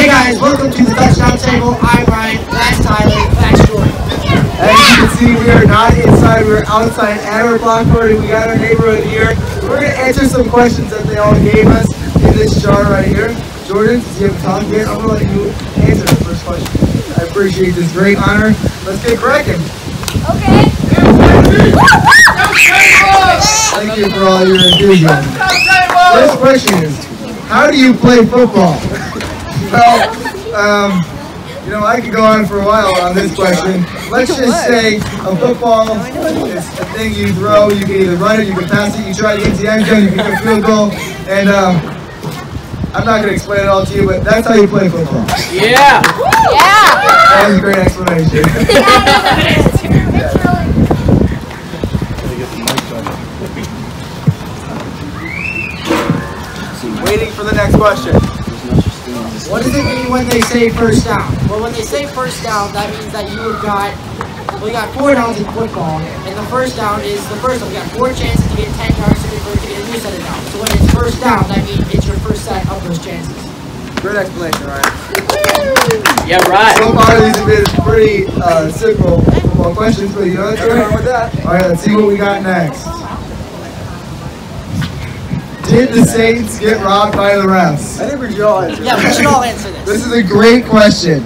Hey guys, welcome to the touchdown table. I'm Ryan. That's Tyler. That's Jordan. As you can see, we are not inside, we're outside at our block party. We got our neighborhood here. We're gonna answer some questions that they all gave us in this jar right here. Jordan, since you haven't talked yet, I'm gonna let you answer the first question. I appreciate this great honor. Let's get cracking. Okay. Thank you for all your enthusiasm. First question is, how do you play football? well, um, you know, I could go on for a while on this question. Let's just say a football is a thing you throw. You can either run it, you can pass it, you try to get to the end zone, you can get a field goal. And um, I'm not going to explain it all to you, but that's how you play football. Yeah. Yeah. That was a great explanation. Waiting for the next question. What does it mean when they say first down? Well, when they say first down, that means that you have got, well, you got four downs in football, and the first down is the first one. You got four chances to get 10 yards to convert to get a new set of downs. So when it's first down, that means it's your first set of those chances. Great explanation, Ryan. Yeah, right. So far, these have been pretty uh, simple football questions, but you know, let's get on with that. All right, let's see what we got next. Did the Saints get robbed by the refs? I think we should all answer. Yeah, we should all answer this. This is a great question.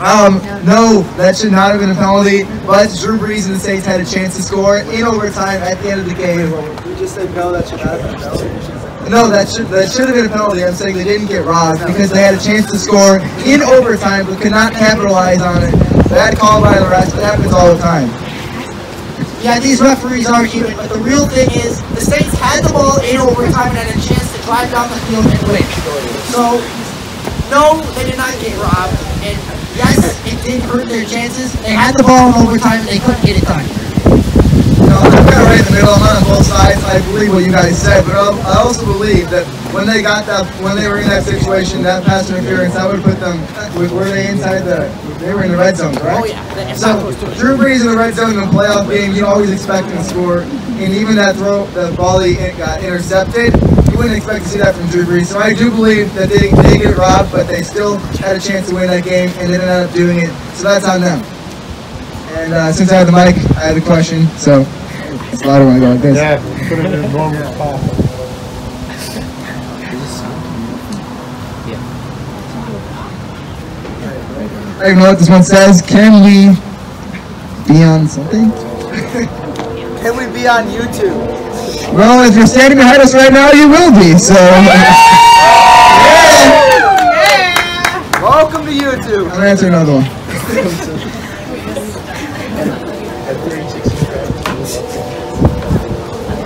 Um, no, that should not have been a penalty, but Drew Brees and the Saints had a chance to score in overtime at the end of the game. We just said no, that should not have been a penalty. No, that should that should have been a penalty. I'm saying they didn't get robbed because they had a chance to score in overtime but could not capitalize on it. Bad call by the refs. It happens all the time. Yeah, these referees are human, but the real thing is the Saints had the ball in overtime and had a chance to drive down the field and win. So, no, they did not get robbed. And yes, it did hurt their chances. They had the ball in overtime and they couldn't get it done. Know, I'm kind of right in the middle. I'm on both sides. I believe what you guys said, but um, I also believe that when they got that, when they were in that situation, that pass interference, that would put them. Were they inside the? They were in the red zone, correct? Oh yeah, So that goes to it. Drew Brees in the red zone in a playoff game, you always expect him to score. And even that throw, the ball he got intercepted, you wouldn't expect to see that from Drew Brees. So I do believe that they they get robbed, but they still had a chance to win that game, and they ended up doing it. So that's on them. And uh, since I had the mic, I had a question. So that's why I don't want to go like this. Yeah, put it in a normal I don't even know what this one says. Can we be on something? Can we be on YouTube? Well, if you're standing behind us right now, you will be. So yeah. Yeah. Welcome to YouTube. I'm gonna answer another one.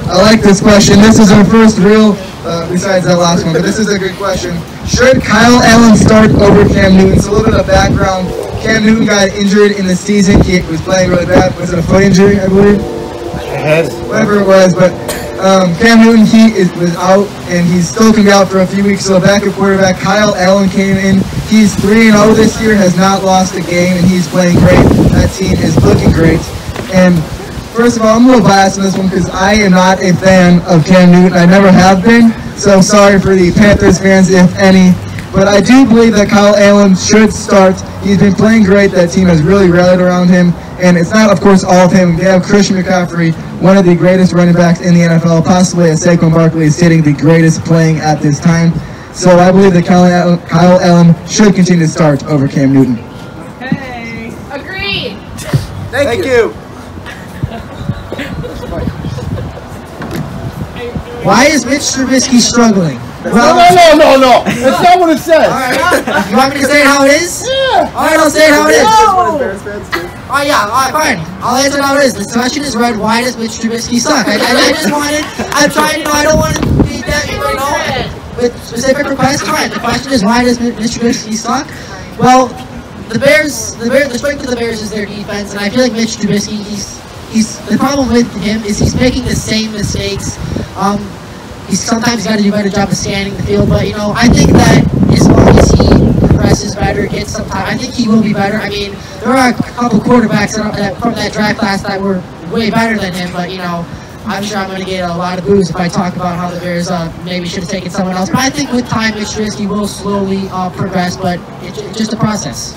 I like this question. This is our first real, uh, besides that last one, but this is a good question. Should Kyle Allen start over Cam Newton? So a little bit of background. Cam Newton got injured in the season. He was playing really bad. Was it a foot injury, I believe? whatever it was, but um, Cam Newton he is, was out and he's still going to be out for a few weeks. So backup quarterback Kyle Allen came in. He's three and zero this year, has not lost a game, and he's playing great. That team is looking great. And first of all, I'm a little biased on this one because I am not a fan of Cam Newton. I never have been. So I'm sorry for the Panthers fans, if any. But I do believe that Kyle Allen should start. He's been playing great. That team has really rallied around him. And it's not, of course, all of him. They have Christian McCaffrey, one of the greatest running backs in the NFL, possibly as Saquon Barkley is hitting the greatest playing at this time. So I believe that Kyle Allen, Kyle Allen should continue to start over Cam Newton. Hey. Agreed. Thank, you. Why is Mitch Trubisky struggling? No, no, no, no, no. That's not what it says. You want me to say it how it is? Yeah. Alright, I'll say it how it is. Fans do. Oh yeah, alright, fine. I'll answer how it is. The question is read, why does Mitch Trubisky suck? I, I, I just wanted, I'm trying, know, I don't want to be that, you know, with specific requests. Fine, the question is, why does Mitch Trubisky suck? Well, the Bears, the Bears, the strength of the Bears is their defense, and I feel like Mitch Trubisky, he's, he's, the problem with him is he's making the same mistakes. Um, he's sometimes got to do a better job of scanning the field, but you know, I think that as long as he progresses better, gets some time, I think he will be better. I mean, there are a couple quarterbacks that, from that draft class that were way better than him, but you know, I'm sure I'm going to get a lot of boos if I talk about how the Bears uh, maybe should have taken someone else. But I think with time, Mitch will slowly uh, progress, but it's just a process.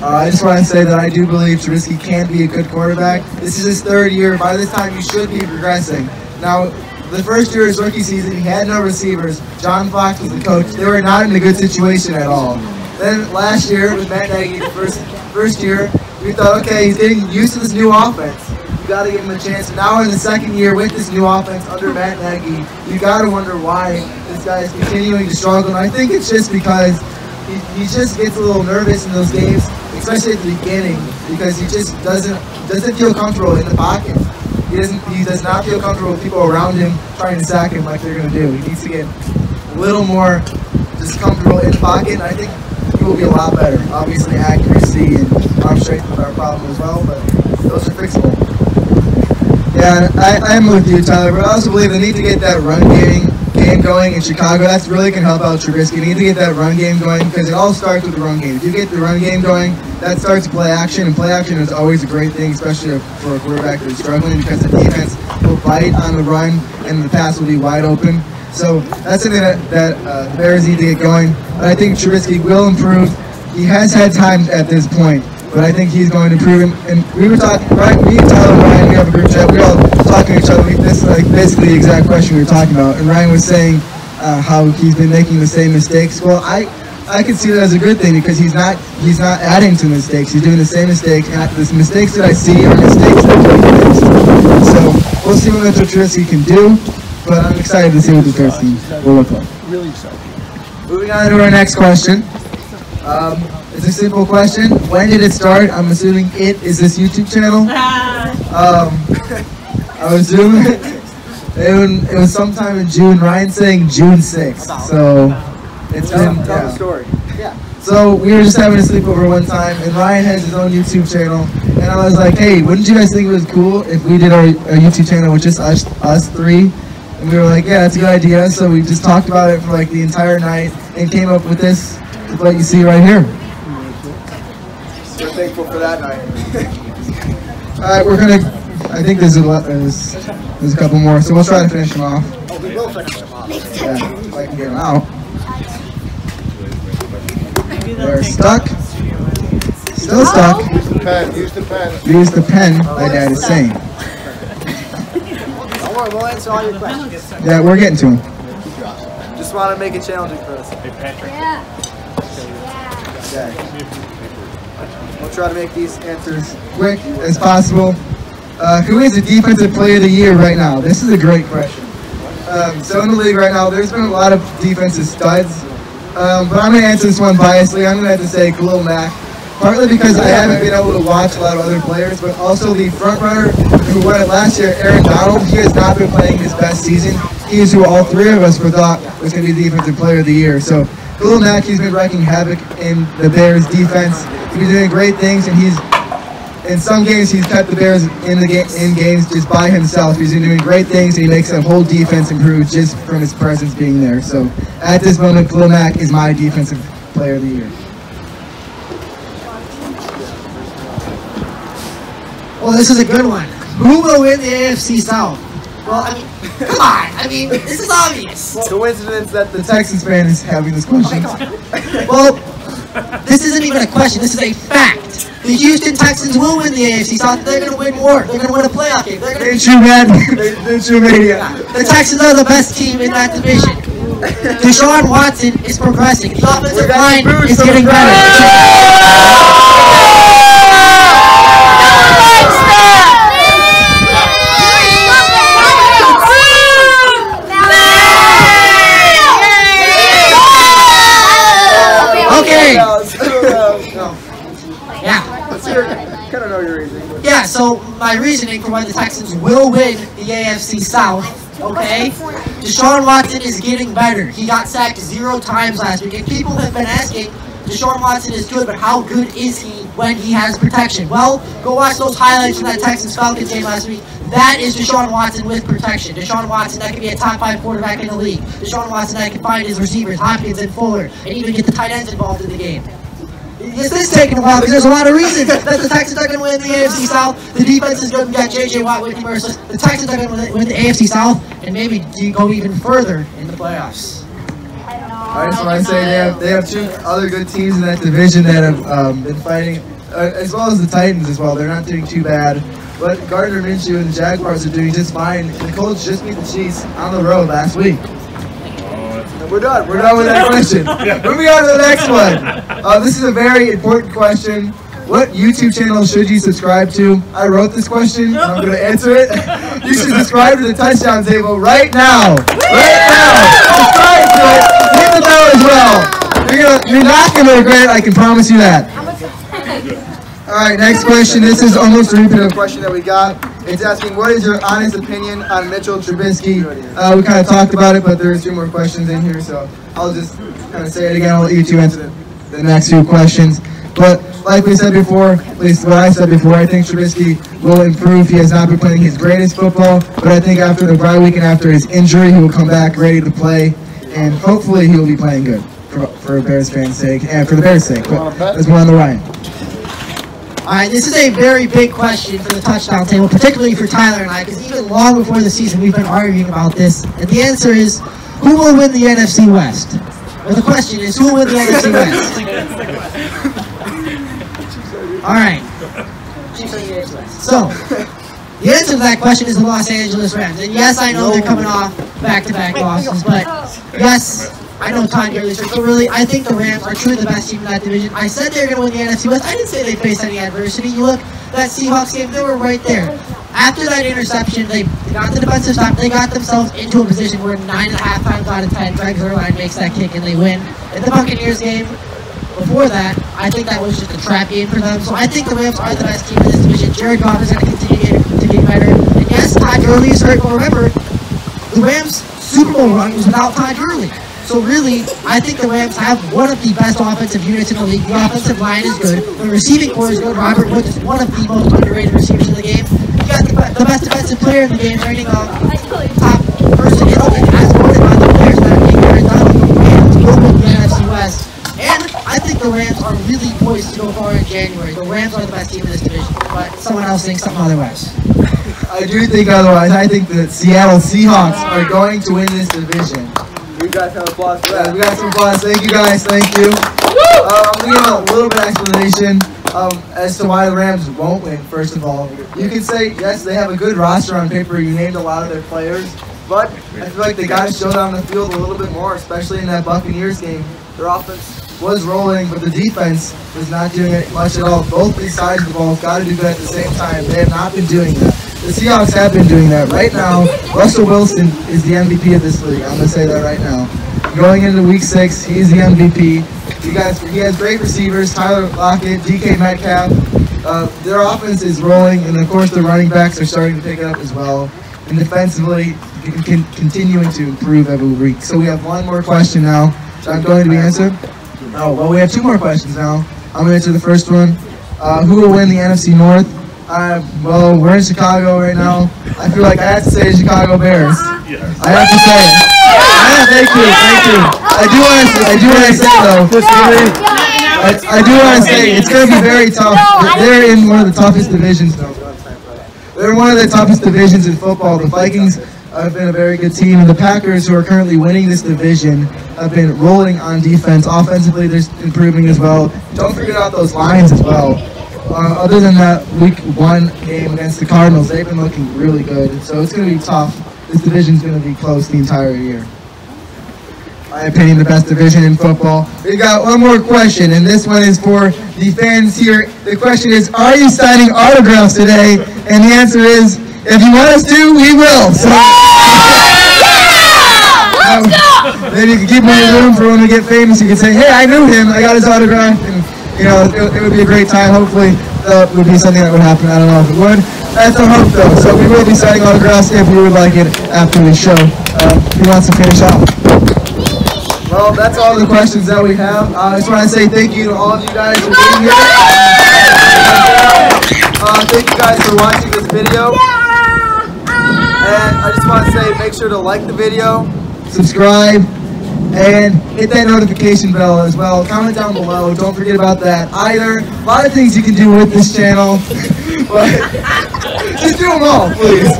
Uh, I just want to say that I do believe Trubisky can be a good quarterback. This is his third year. By this time, he should be progressing. Now, the first year of his rookie season, he had no receivers. John Fox was the coach. They were not in a good situation at all. Then last year, with Matt Nagy, the first first year, we thought, okay, he's getting used to this new offense. You got to give him a chance. Now we're in the second year with this new offense under Matt Nagy, you got to wonder why this guy is continuing to struggle. And I think it's just because he, he just gets a little nervous in those games, especially at the beginning, because he just doesn't doesn't feel comfortable in the pocket. He doesn't he does not feel comfortable with people around him trying to sack him like they're gonna do. He needs to get a little more just comfortable in pocket. I think he will be a lot better. Obviously accuracy and arm strength is our problem as well, but those are fixable. Yeah, I, I'm with you, Tyler, but I also believe they need to get that run game game going in Chicago. That's really can help out Trubisky. They need to get that run game going because it all starts with the run game. If you get the run game going, that starts play action, and play action is always a great thing, especially for a quarterback that's struggling because the defense will bite on the run and the pass will be wide open. So that's something that, that uh, the Bears need to get going. But I think Trubisky will improve. He has had time at this point, but I think he's going to prove. And, and we were talking, right? Me and Tyler and Ryan, we have a group chat. We all talking to each other. We, this is like basically the exact question we were talking about. And Ryan was saying uh, how he's been making the same mistakes. Well, I I can see that as a good thing because he's not he's not adding to mistakes. He's doing the same mistakes. And the mistakes that I see are mistakes that he fixed. So we'll see what Mitchell Trubisky can do. But I'm excited to see what the team will look like. Really excited. Moving on to our next question. Um, it's a simple question. When did it start? I'm assuming it is this YouTube channel. Um, I was assuming it, was- it was sometime in June. Ryan's saying June 6th. So it's been. tell yeah. the story. Yeah. So we were just having a sleepover one time, and Ryan has his own YouTube channel, and I was like, "Hey, wouldn't you guys think it was cool if we did our, our YouTube channel with just us, us three?" And we were like, "Yeah, that's a good idea." So we just talked about it for like the entire night and came up with this, with what you see right here. We're thankful for that night. All right, we're gonna. I think there's a lot. There's, there's a couple more, so we'll try to finish them off. Oh, we will finish them off. Yeah, if I can get them out. They're stuck. Still stuck. Use the pen. Use the pen. Use the pen. My dad is saying. Don't worry, we'll answer all your questions. Yeah, we're getting to him. Just want to make it challenging for us. Hey, Patrick. Yeah. Okay. We'll try to make these answers. quick as possible. Uh, who is the defensive player of the year right now? This is a great question. Um, so in the league right now, there's been a lot of defensive studs, um, but I'm going to answer this one biasly. I'm going to have to say Khalil Mack, partly because I haven't been able to watch a lot of other players, but also the front runner who won it last year, Aaron Donald. He has not been playing his best season. He is who all three of us were thought was going to be defensive player of the year. So Khalil Mack, he's been wreaking havoc in the Bears defense. He's been doing great things, and he's in some games he's kept the Bears in the game in games just by himself. He's been doing great things. And he makes the whole defense improve just from his presence being there. So at this moment, Khalil Mack is my defensive player of the year. Well, this is a good one. Who will win the AFC South? Well, I mean, come on. I mean, this is obvious. Coincidence that The the Texans fan is having this question. Well, this isn't even a question. This is a fact. The Houston Texans will win the AFC South. They're going to win more. They're going to win a playoff game. They're going They to. true man. They true mania. The Texans are the best team in that division. Deshaun Watson is progressing. The offensive line is getting better. Okay. Yeah. Let's hear. Kind of know your reasoning. Yeah, so my reasoning for why the Texans will win the AFC South, okay? Deshaun Watson is getting better. He got sacked zero times last week, and people have been asking, Deshaun Watson is good, but how good is he when he has protection? Well, go watch those highlights from that Texans Falcons game last week. That is Deshaun Watson with protection. Deshaun Watson that can be a top five quarterback in the league. Deshaun Watson that can find his receivers, Hopkins and Fuller, and even get the tight ends involved in the game. This is taking a while because there's a lot of reasons that the Texans are going to win the AFC South. The defense is good. We got J.J. Watt, Whitney Mercilus. The Texans are going to win the AFC South and maybe go even further in the playoffs. I just want to say they have they have two other good teams in that division that have um, been fighting, uh, as well as the Titans as well. They're not doing too bad. But Gardner Minshew and the Jaguars are doing just fine. The Colts just beat the Chiefs on the road last week. We're done. We're done with that question. Moving on to the next one. Uh, this is a very important question. What YouTube channel should you subscribe to? I wrote this question. I'm going to answer it. You should subscribe to the Touchdown Table right now. Right now. Subscribe to it. Hit the bell as well. You're, gonna, you're not going to regret it. I can promise you that. All right, next question. This is almost a repeat of a question that we got. It's asking, what is your honest opinion on Mitchell Trubisky? Uh, we kind of talked about it, but there's two more questions in here, so I'll just kind of say it again. I'll let you two answer the, the next few questions. But like we said before, at least what I said before, I think Trubisky will improve. He has not been playing his greatest football, but I think after the bye week and after his injury, he will come back ready to play, and hopefully he will be playing good for, for Bears fans' sake and for the Bears' sake. But let's move on to Ryan. All right, this is a very big question for the touchdown table, particularly for Tyler and I, because even long before the season we've been arguing about this. And the answer is, who will win the NFC West? Or the question is, who will win the NFC West? All right. So, the answer to that question is the Los Angeles Rams. And yes, I know they're coming off back-to-back losses, but yes, I know Todd Gurley's hurt, but really, I think the Rams are truly the best team in that division. I said they were going to win the NFC West. I didn't say they faced any adversity. You look, that Seahawks game, they were right there. After that interception, they got the defensive stop. They got themselves into a position where nine and a half times out of ten, Greg Zuerlein makes that kick and they win. In the Buccaneers game, before that, I think that was just a trap game for them. So I think the Rams are the best team in this division. Jared Goff is going to continue to get better. And yes, Todd Gurley is hurt, but remember, the Rams' Super Bowl run was without Todd Gurley. So really, I think the Rams have one of the best offensive units in the league. The offensive line is good. The receiving corps is good. Robert Woods is one of the most underrated receivers in the game. You got the, the best defensive player in the game, training uh, top person in the as the players that are. And to the NFC West. And I think the Rams are really poised to go far in January. The Rams are the best team in this division, but someone else thinks something otherwise. I do think otherwise. I think the Seattle Seahawks are going to win this division. You guys have applause for Yeah, we got some applause. Thank you guys. Thank you. Uh, I'm gonna give a little bit of explanation um, as to why the Rams won't win. First of all, you can say yes, they have a good roster on paper. You named a lot of their players, but I feel like they got to show down the field a little bit more, especially in that Buccaneers game. Their offense was rolling, but the defense was not doing it much at all. Both these sides of the ball got to do that at the same time. They have not been doing that. The Seahawks have been doing that. Right now, Russell Wilson is the MVP of this league. I'm gonna say that right now. Going into week six, he's the MVP. He has great receivers: Tyler Lockett, DK Metcalf. Uh, their offense is rolling, and of course, the running backs are starting to pick it up as well. And defensively, con- con- continuing to improve every week. So we have one more question now. that I'm going to be answered. Oh, well, we have two more questions now. I'm going to answer the first one. Uh, who will win the NFC North? Uh, well, we're in Chicago right now. I feel like I have to say Chicago Bears. Yes. I have to say it. Yeah, thank you, thank you. I do want to, say. I do want to say though. I, I do want to say it's going to be very tough. They're in one of the toughest divisions. They're one of the toughest divisions in football. The Vikings have been a very good team, and the Packers, who are currently winning this division, have been rolling on defense. Offensively, they're improving as well. Don't forget about those Lions as well. Uh, other than that week one game against the Cardinals, they've been looking really good. So it's going to be tough. This division's going to be close the entire year. My opinion, the best division in football. We got one more question, and this one is for the fans here. The question is, are you signing autographs today? And the answer is, if you want us to, we will. So, Um, Maybe you can keep your room for when we get famous. You can say, hey, I knew him. I got his autograph. And, you know, it, it would be a great time. Hopefully, that would be something that would happen. I don't know if it would. That's a hope, though. So we will be signing autographs if you would like it after the show. Uh, who wants to finish off? Well, that's all the questions that we have. Uh, I just want to say thank you to all of you guys for being here. Uh, thank you guys for watching this video. And I just want to say make sure to like the video, subscribe, and hit that notification bell as well. Comment down below. Don't forget about that either. A lot of things you can do with this channel, but just do them all, please.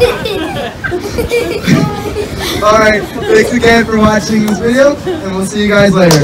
All right, thanks again for watching this video, and we'll see you guys later.